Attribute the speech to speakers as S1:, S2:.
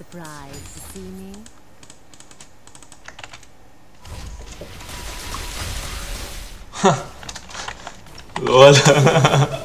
S1: Surprised to see me?
S2: lol lol